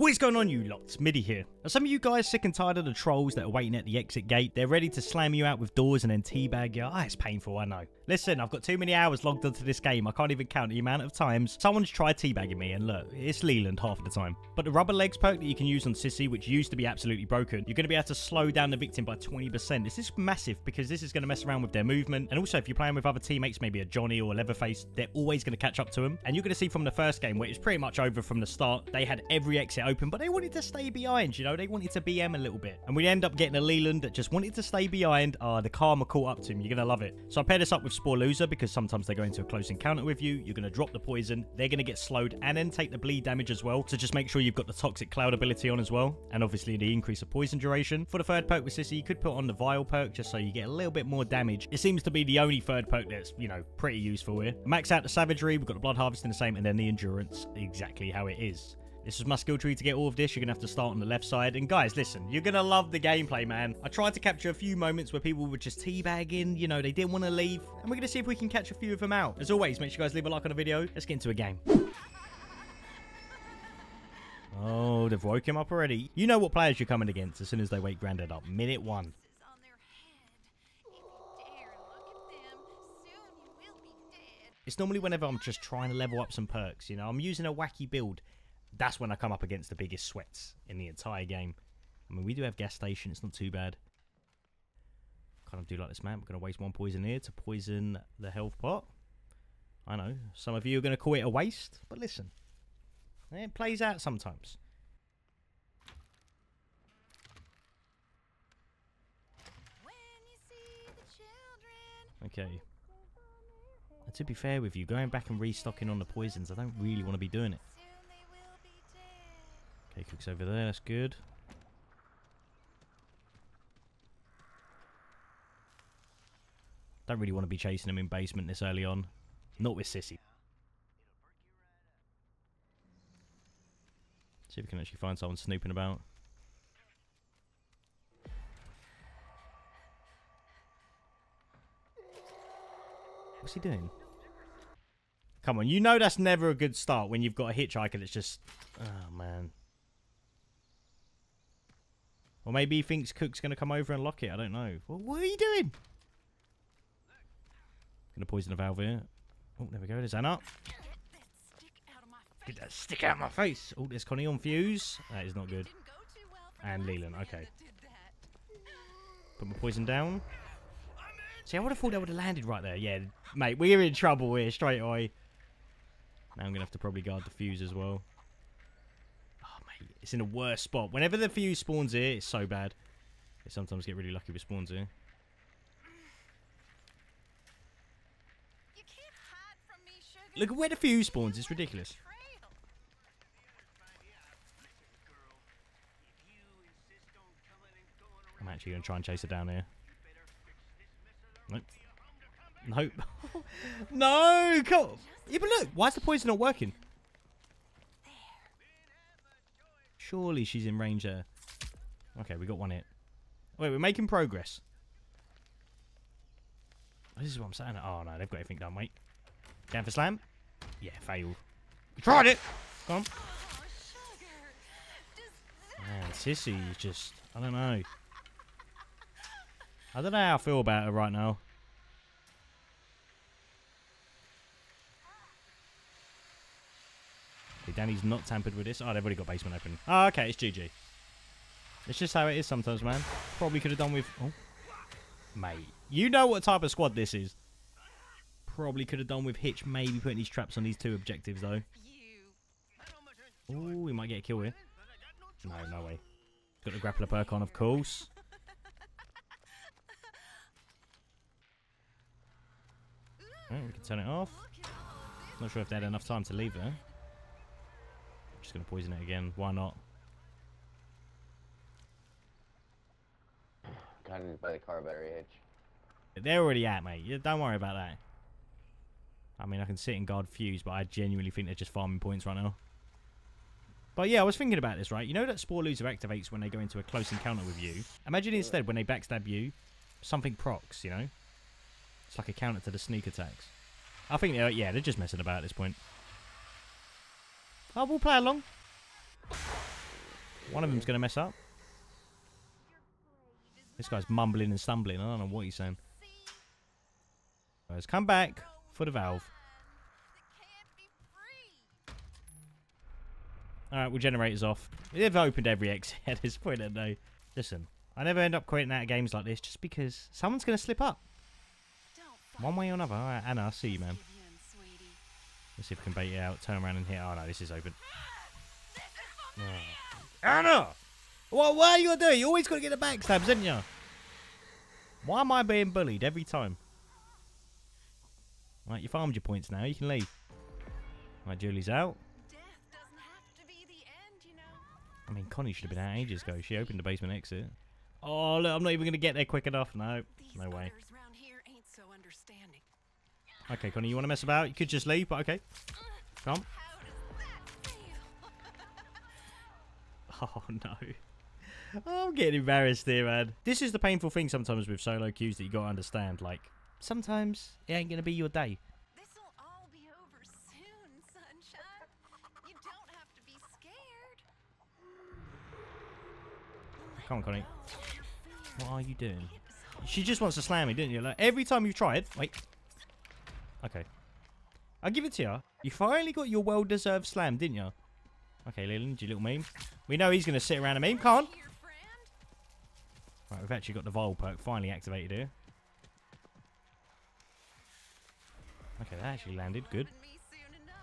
What is going on you lots? Middi here. Are some of you guys sick and tired of the trolls that are waiting at the exit gate? They're ready to slam you out with doors and then teabag you. Ah, it's painful, I know. Listen, I've got too many hours logged onto this game. I can't even count the amount of times someone's tried teabagging me and look, it's Leland half the time. But the rubber legs perk that you can use on Sissy, which used to be absolutely broken, you're going to be able to slow down the victim by 20%. This is massive because this is going to mess around with their movement. And also if you're playing with other teammates, maybe a Johnny or a Leatherface, they're always going to catch up to them. And you're going to see from the first game where it's pretty much over from the start, they had every exit open, but they wanted to stay behind, you know, they wanted to BM a little bit. And we end up getting a Leland that just wanted to stay behind. Ah, uh, the karma caught up to him. You're going to love it. So I pair this up with Loser because sometimes they go into a close encounter with you. You're going to drop the poison. They're going to get slowed and then take the bleed damage as well. So just make sure you've got the Toxic Cloud ability on as well. And obviously the increase of poison duration. For the third perk with Sissy, you could put on the Vile perk just so you get a little bit more damage. It seems to be the only third perk that's, you know, pretty useful here. Max out the Savagery. We've got the Blood Harvest in the same and then the Endurance exactly how it is. This is my skill tree to get all of this. You're going to have to start on the left side. And guys, listen, you're going to love the gameplay, man. I tried to capture a few moments where people were just teabagging. You know, they didn't want to leave. And we're going to see if we can catch a few of them out. As always, make sure you guys leave a like on the video. Let's get into a game. Oh, they've woke him up already. You know what players you're coming against as soon as they wake Grandad up. Minute one. It's normally whenever I'm just trying to level up some perks, you know. I'm using a wacky build that's when I come up against the biggest sweats in the entire game. I mean, we do have gas station. It's not too bad. Kind of do like this, man. We're going to waste one poison here to poison the health pot. I know. Some of you are going to call it a waste. But listen. Eh, it plays out sometimes. Okay. And to be fair with you, going back and restocking on the poisons, I don't really want to be doing it. Cook's over there, that's good. Don't really want to be chasing him in basement this early on. Not with Sissy. See if we can actually find someone snooping about. What's he doing? Come on, you know that's never a good start when you've got a hitchhiker that's just... Oh, man. Or maybe he thinks Cook's going to come over and lock it. I don't know. Well, what are you doing? Going to poison the valve here. Oh, there we go. There's Anna. Get that stick out of my face. Oh, there's Connie on fuse. That is not good. And Leland. Okay. Put my poison down. See, I would have thought that would have landed right there. Yeah, mate, we're in trouble here straight away. Now I'm going to have to probably guard the fuse as well. It's in a worse spot. Whenever the fuse spawns here, it's so bad. They sometimes get really lucky with spawns here. Look at where the fuse spawns. It's ridiculous. I'm actually going to try and chase it down here. Nope. Nope. no! Come Yeah, but look. Why is the poison not working? Surely she's in range there. Okay, we got one hit. Wait, we're making progress. This is what I'm saying. Oh, no, they've got everything done, mate. Down for slam? Yeah, failed. We tried it! Come on. Man, Sissy is just... I don't know. I don't know how I feel about her right now. Danny's not tampered with this. Oh, they've already got basement open. Oh, okay, it's GG. It's just how it is sometimes, man. Probably could have done with... Oh. Mate, you know what type of squad this is. Probably could have done with Hitch maybe putting these traps on these two objectives, though. Oh, we might get a kill here. No, no way. Got the grappler perk on, of course. Right, we can turn it off. Not sure if they had enough time to leave there. Just going to poison it again. Why not? Got it by the car battery hitch. They're already at, mate. Yeah, don't worry about that. I mean, I can sit and guard Fuse, but I genuinely think they're just farming points right now. But yeah, I was thinking about this, right? You know that Spore Loser activates when they go into a close encounter with you? Imagine instead when they backstab you, something procs, you know? It's like a counter to the sneak attacks. I think, they're, yeah, they're just messing about at this point. Oh, we'll play along. One of them's going to mess up. This guy's mumbling and stumbling. I don't know what he's saying. Let's come back for the valve. Alright, we'll generators off. They've opened every exit at this point, haven't they? Listen, I never end up quitting out of games like this just because someone's going to slip up. One way or another. Alright, Anna, I see you, man. Let's see if we can bait it out. Turn around and hit. Oh, no, this is open. Oh. Anna! What, what are you going to do? You always got to get the backstabs, haven't you? Why am I being bullied every time? Right, you've farmed your points now. You can leave. Right, Julie's out. I mean, Connie should have been out ages ago. She opened the basement exit. Oh, look, I'm not even going to get there quick enough. No, no way. So okay, Connie, you want to mess about? You could just leave, but okay. Come. Oh, no. I'm getting embarrassed here, man. This is the painful thing sometimes with solo queues that you got to understand. Like, sometimes it ain't going to be your day. This'll all be over soon, sunshine. You don't have to be scared. Come on, Connie. What are you doing? She just wants to slam me, didn't you? Like, every time you've tried... Wait. Okay. I'll give it to you. You finally got your well-deserved slam, didn't you? Okay, Leland, you little meme. We know he's going to sit around a meme. Come on. Right, we've actually got the Vile perk finally activated here. Okay, that actually landed. Good. Loving me soon enough.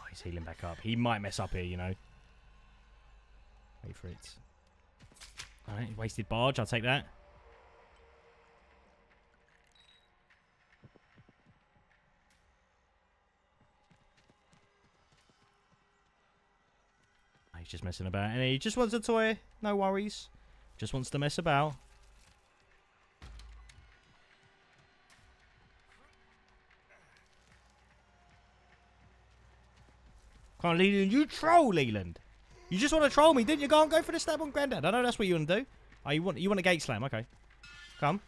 Oh, he's healing back up. He might mess up here, you know. Wait for it. Alright, wasted barge. I'll take that. He's just messing about. And he just wants a toy. No worries. Just wants to mess about. Come on, Leland. You troll, Leland. You just want to troll me, didn't you? Go on, go for the stab on Grandad. I know that's what you want to do. Oh, you want you want a gate slam? Okay. Come.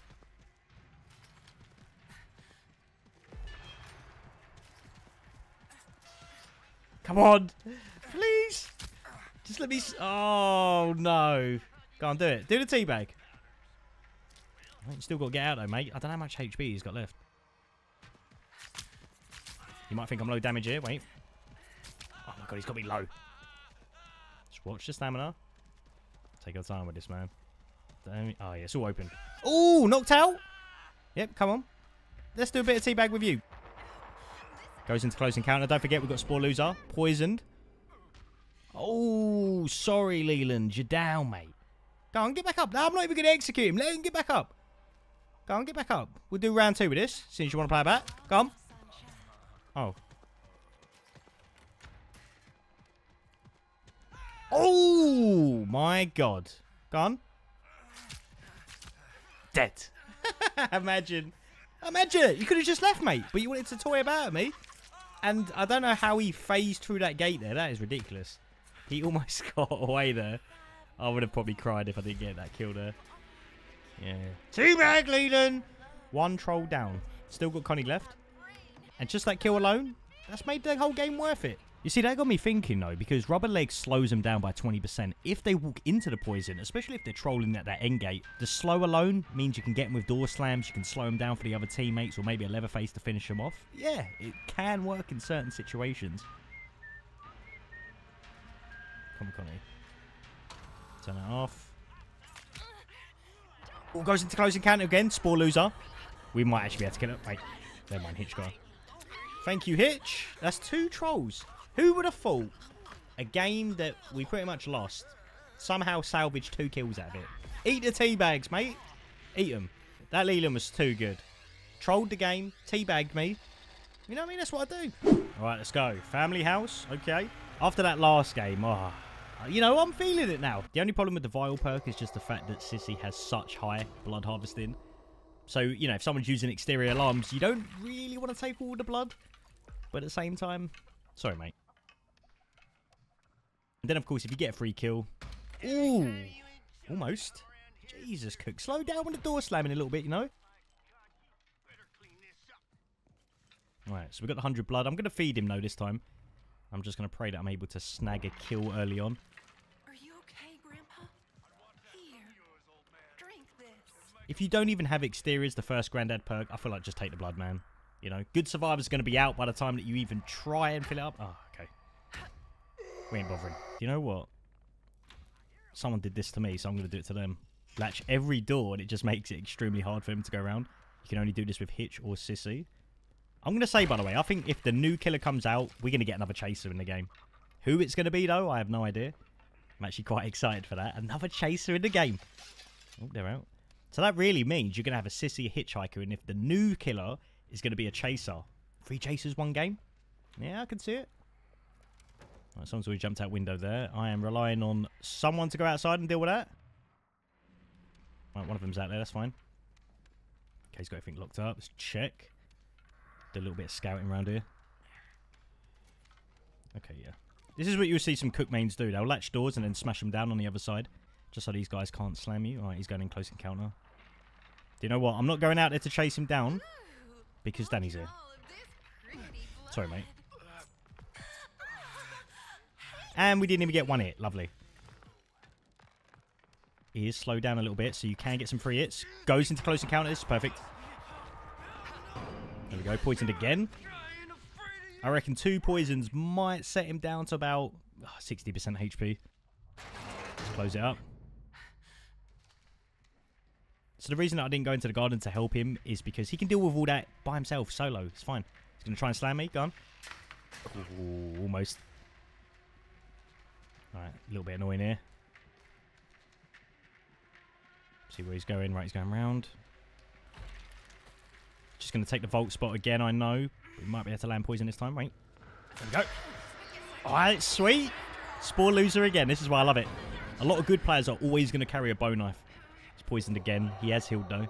Come on, please. Just let me. Oh no! Go on, do it. Do the teabag. Right, you still got to get out though, mate. I don't know how much HP he's got left. You might think I'm low damage here. Wait. Oh my god, he's got be low. Just watch the stamina. Take your time with this, man. Oh, yeah, it's all open. Oh, knocked out. Yep, come on. Let's do a bit of teabag with you. Goes into close encounter. Don't forget, we've got Spore Loser. Poisoned. Oh, sorry, Leland. You're down, mate. Go on, get back up. No, I'm not even going to execute him. Let him get back up. Go on, get back up. We'll do round two with this, since you want to play back. Go on. Oh. Oh, my God. Go on. Dead. Imagine. Imagine it. You could have just left, mate. But you wanted to toy about me. And I don't know how he phased through that gate there. That is ridiculous. He almost got away there. I would have probably cried if I didn't get that kill there. Yeah. Two Teabag, Leland! One troll down. Still got Connie left. And just that kill alone, that's made the whole game worth it. You see, that got me thinking though, because Rubber Leg slows them down by 20%. If they walk into the poison, especially if they're trolling at that end gate, the slow alone means you can get them with door slams, you can slow them down for the other teammates, or maybe a Leatherface to finish them off. Yeah, it can work in certain situations. Come on, Connie. Turn it off. Oh, goes into close encounter again. Spore loser. We might actually be able to kill it. Wait, never mind. Hitch guy. Thank you, Hitch. That's two trolls. Who would have thought a game that we pretty much lost somehow salvaged two kills out of it? Eat the tea bags, mate. Eat them. That Leland was too good. Trolled the game, teabagged me. You know what I mean? That's what I do. All right, let's go. Family house. Okay. After that last game, oh, you know, I'm feeling it now. The only problem with the Vile perk is just the fact that Sissy has such high blood harvesting. So, you know, if someone's using exterior alarms, you don't really want to take all the blood. But at the same time, sorry, mate. And then, of course, if you get a free kill... Ooh! Almost. Jesus, Cook. Slow down when the door's slamming a little bit, you know? Alright, so we've got the 100 blood. I'm going to feed him, though, this time. I'm just going to pray that I'm able to snag a kill early on. Are you okay, Grandpa? Here, drink this. If you don't even have exteriors, the first Granddad perk, I feel like just take the blood, man. You know, good survivors are going to be out by the time that you even try and fill it up. Oh, okay. We ain't bothering. You know what? Someone did this to me, so I'm going to do it to them. Latch every door, and it just makes it extremely hard for him to go around. You can only do this with Hitch or Sissy. I'm going to say, by the way, I think if the new killer comes out, we're going to get another chaser in the game. Who it's going to be, though, I have no idea. I'm actually quite excited for that. Another chaser in the game. Oh, they're out. So that really means you're going to have a Sissy, Hitchhiker, and if the new killer is going to be a chaser. Three chasers, one game? Yeah, I can see it. Right, someone's already jumped out window there. I am relying on someone to go outside and deal with that. Right, one of them's out there, that's fine. Okay, he's got everything locked up. Let's check. Do a little bit of scouting around here. Okay, yeah. This is what you'll see some cook mains do. They'll latch doors and then smash them down on the other side. Just so these guys can't slam you. Alright, he's going in close encounter. Do you know what? I'm not going out there to chase him down. Because Danny's here. Sorry, mate. And we didn't even get one hit. Lovely. He is slowed down a little bit, so you can get some free hits. Goes into close encounters. Perfect. We go. Poisoned again. I reckon two poisons might set him down to about ah, 60% HP. Let's close it up. So the reason I didn't go into the garden to help him is because he can deal with all that by himself, solo. It's fine. He's going to try and slam me. Go on. Ooh, almost. Alright, a little bit annoying here. See where he's going. Right, he's going round. Just going to take the vault spot again, I know. We might be able to land poison this time. Wait. There we go. Alright, sweet. Spore loser again. This is why I love it. A lot of good players are always going to carry a bone knife. He's poisoned again. He has healed, though.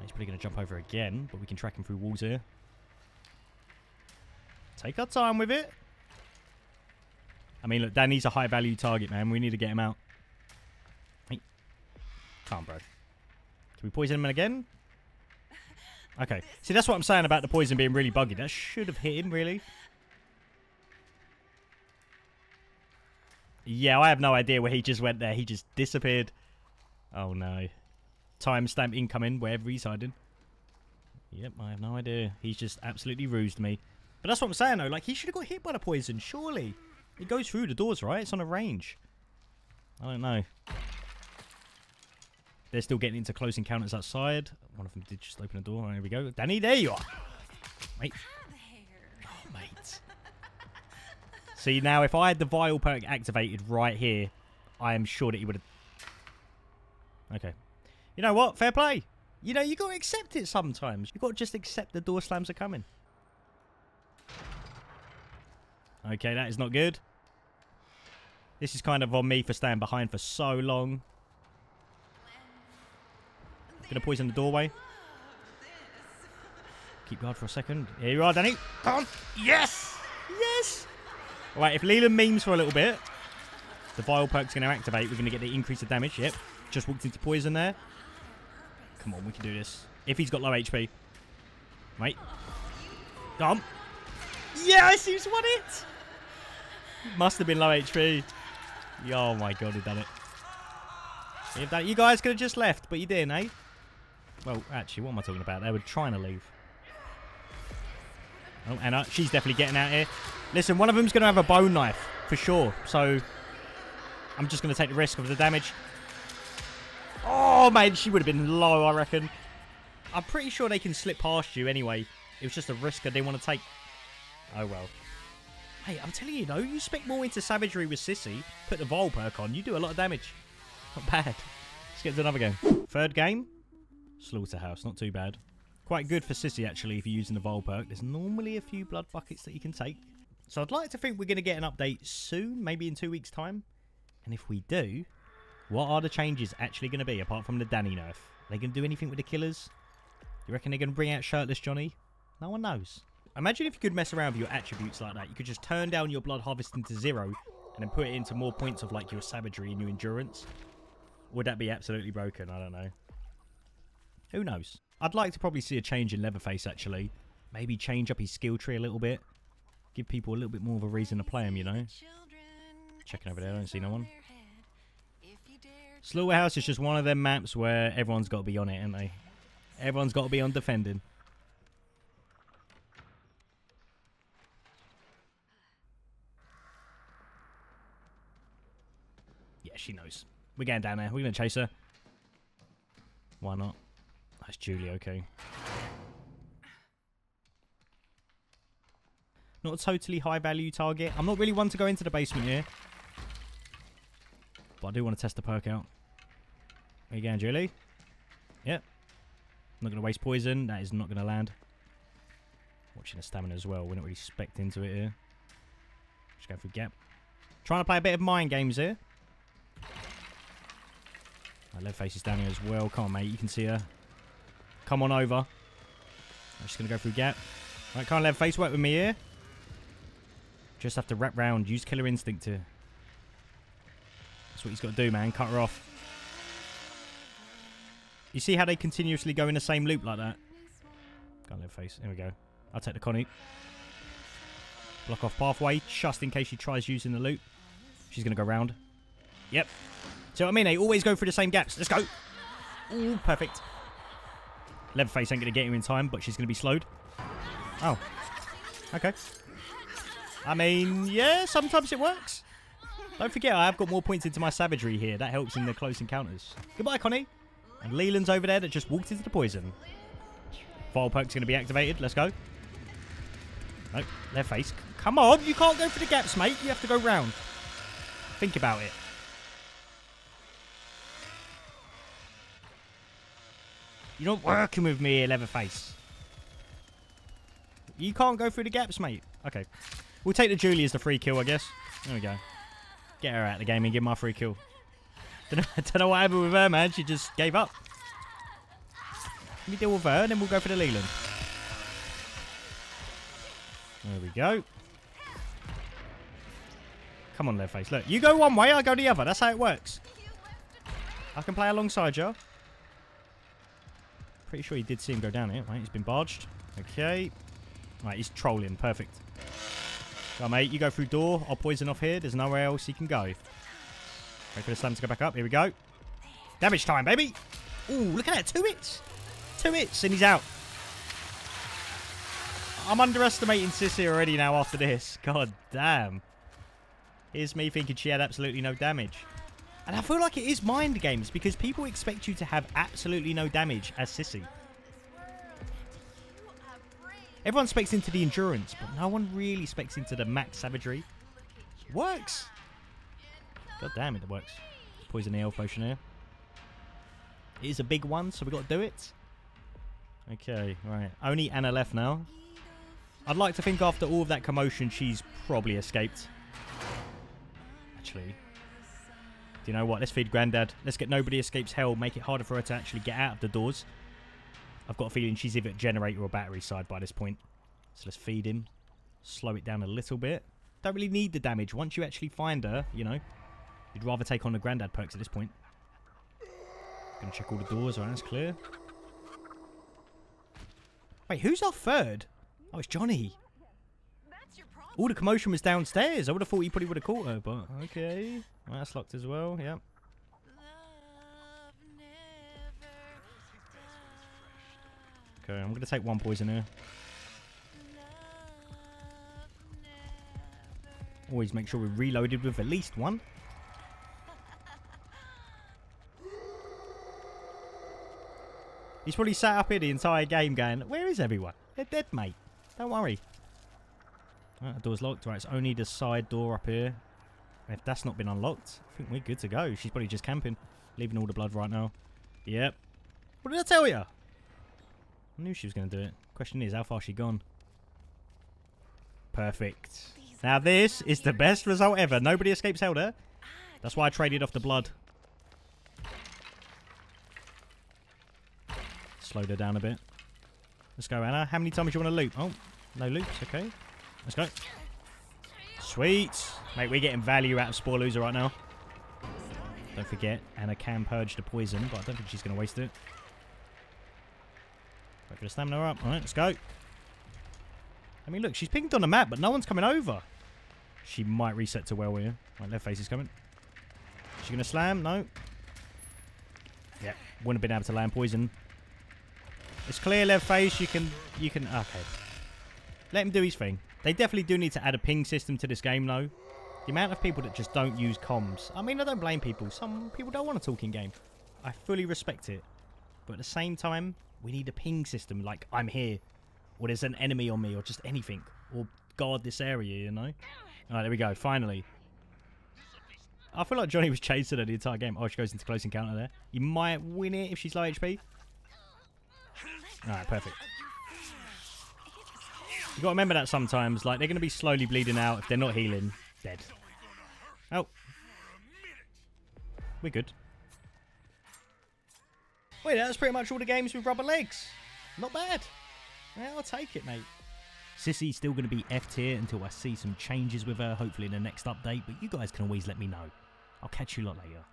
He's probably going to jump over again, but we can track him through walls here. Take our time with it. I mean, look, Danny's a high-value target, man. We need to get him out. Hey. Calm, bro. Can we poison him again? Okay. See, that's what I'm saying about the poison being really buggy. That should have hit him, really. Yeah, I have no idea where he just went there. He just disappeared. Oh, no. Timestamp incoming, wherever he's hiding. Yep, I have no idea. He's just absolutely rused me. But that's what I'm saying, though. Like, he should have got hit by the poison, surely. It goes through the doors, right? It's on a range. I don't know. They're still getting into close encounters outside. One of them did just open a door. There we go. Danny, there you are. Mate. Oh, mate. See, now, if I had the Vile perk activated right here, I am sure that he would have... Okay. You know what? Fair play. You know, you got to accept it sometimes. you got to just accept the door slams are coming. Okay, that is not good. This is kind of on me for staying behind for so long. Gonna poison the doorway. Keep guard for a second. Here you are, Danny. Come on. Yes! Yes! Alright, if Leland memes for a little bit, the Vile perk's going to activate. We're going to get the increase of damage. Yep. Just walked into poison there. Come on, we can do this. If he's got low HP. Mate. Come. Yes, he's won it! Must have been low HP. Oh my god, he done it. You guys could have just left, but you didn't, eh? Well, actually, what am I talking about? They were trying to leave. Oh, Anna, uh, she's definitely getting out here. Listen, one of them's going to have a bone knife, for sure. So, I'm just going to take the risk of the damage. Oh, man, she would have been low, I reckon. I'm pretty sure they can slip past you anyway. It was just a risk I didn't want to take. Oh, well. Hey, I'm telling you, though, you spec more into savagery with Sissy, put the Vile perk on, you do a lot of damage. Not bad. Let's get to another game. Third game. Slaughterhouse, not too bad. Quite good for Sissy, actually, if you're using the Vile perk. There's normally a few blood buckets that you can take. So I'd like to think we're going to get an update soon, maybe in two weeks' time. And if we do, what are the changes actually going to be, apart from the Danny nerf? Are they going to do anything with the killers? You reckon they're going to bring out Shirtless Johnny? No one knows. Imagine if you could mess around with your attributes like that. You could just turn down your blood harvesting to zero and then put it into more points of like your savagery and your endurance. Would that be absolutely broken? I don't know. Who knows? I'd like to probably see a change in Leatherface actually. Maybe change up his skill tree a little bit. Give people a little bit more of a reason to play him, you know? Checking over there, I don't see no one. Slaughterhouse is just one of them maps where everyone's got to be on it, ain't they? Everyone's got to be on defending. Yeah, she knows. We're getting down there. We're going to chase her. Why not? That's Julie, okay. Not a totally high value target. I'm not really one to go into the basement here. But I do want to test the perk out. There you going, Julie? Yep. Not going to waste poison. That is not going to land. Watching the stamina as well. We're not really spec into it here. Just going through gap. Trying to play a bit of mind games here. My Leatherface is down here as well. Come on, mate. You can see her. Come on over. I'm just going to go through gap. Right, can't Leatherface work with me here. Just have to wrap round. Use killer instinct to. That's what he's got to do, man. Cut her off. You see how they continuously go in the same loop like that? Can't Leatherface. Here we go. I'll take the Connie. Block off pathway, just in case she tries using the loop. She's going to go round. Yep. So I mean, they always go through the same gaps. Let's go. Ooh, perfect. Leatherface ain't going to get you in time, but she's going to be slowed. Oh. Okay. I mean, yeah, sometimes it works. Don't forget, I have got more points into my savagery here. That helps in the close encounters. Goodbye, Connie. And Leland's over there that just walked into the poison. Vile perk's going to be activated. Let's go. Nope, their face. Come on, you can't go for the gaps, mate. You have to go round. Think about it. You're not working with me, Leatherface. You can't go through the gaps, mate. Okay. We'll take the Julie as the free kill, I guess. There we go. Get her out of the game and give my free kill. Don't know, don't know what happened with her, man. She just gave up. Let me deal with her, and then we'll go for the Leland. There we go. Come on, Leatherface. Look, you go one way, I go the other. That's how it works. I can play alongside you. Pretty sure he did see him go down here. Right, he's been barged. Okay. Right, he's trolling. Perfect. Go, mate. You go through door. I'll poison off here. There's nowhere else he can go. Wait for the slam to go back up. Here we go. Damage time, baby. Ooh, look at that. Two hits. Two hits and he's out. I'm underestimating Sissy already now after this. God damn. Here's me thinking she had absolutely no damage. And I feel like it is mind games because people expect you to have absolutely no damage as Sissy. Everyone specs into the endurance, but no one really specs into the max savagery. Works. God damn it, it works. Poison elf potion here. It is a big one, so we've got to do it. Okay, right. Only Anna left now. I'd like to think after all of that commotion, she's probably escaped. Actually, you know what? Let's feed Grandad. Let's get Nobody Escapes Hell. Make it harder for her to actually get out of the doors. I've got a feeling she's either generator or battery side by this point. So let's feed him. Slow it down a little bit. Don't really need the damage. Once you actually find her, you know, you'd rather take on the Grandad perks at this point. Gonna check all the doors. Alright, that's clear. Wait, who's our third? Oh, it's Johnny. That's your problem. All the commotion was downstairs. I would have thought he probably would have caught her, but okay. Well, that's locked as well. Yep. Love never dies. Okay, I'm gonna take one poison here. Always make sure we're reloaded with at least one. He's probably sat up here the entire game going, Where is everyone? They're dead, mate. Don't worry. Right, the door's locked. Right, it's only the side door up here. If that's not been unlocked, I think we're good to go. She's probably just camping. Leaving all the blood right now. Yep. What did I tell you? I knew she was going to do it. Question is, how far she gone? Perfect. Now this is the best result ever. Nobody escapes hell there. That's why I traded off the blood. Slowed her down a bit. Let's go, Anna. How many times do you want to loop? Oh, no loops. Okay. Let's go. Sweet. Mate, we're getting value out of Spore Loser right now. Don't forget, Anna can purge the poison, but I don't think she's going to waste it. Wait for the stamina up. Alright, let's go. I mean, look, she's pinged on the map, but no one's coming over. She might reset to well here. Right, Leatherface is coming. She going to slam? No. Yeah, wouldn't have been able to land poison. It's clear Leatherface. You can, you can. Okay. Let him do his thing. They definitely do need to add a ping system to this game, though. The amount of people that just don't use comms. I mean, I don't blame people. Some people don't want to talk in game. I fully respect it. But at the same time, we need a ping system. Like, I'm here. Or there's an enemy on me. Or just anything. Or guard this area, you know? Alright, there we go. Finally. I feel like Johnny was chasing her the entire game. Oh, she goes into close encounter there. You might win it if she's low HP. Alright, perfect. You gotta remember that sometimes. Like, they're gonna be slowly bleeding out. If they're not healing, dead. Oh. We're good. Wait, that's pretty much all the games with rubber legs. Not bad. Yeah, I'll take it, mate. Sissy's still going to be F tier until I see some changes with her, hopefully in the next update, but you guys can always let me know. I'll catch you lot later.